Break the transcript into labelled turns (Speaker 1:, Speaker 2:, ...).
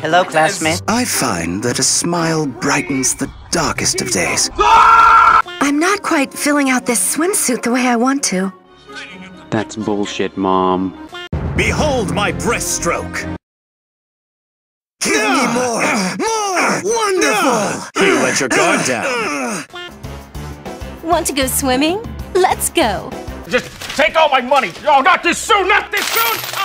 Speaker 1: Hello, classmate.
Speaker 2: I find that a smile brightens the darkest of days.
Speaker 3: I'm not quite filling out this swimsuit the way I want to.
Speaker 4: That's bullshit, Mom.
Speaker 2: Behold my breaststroke! Give me ah! more! More! Wonderful! You let your guard down.
Speaker 5: Want to go swimming? Let's go.
Speaker 6: Just take all my money. Oh, not this soon, not this soon!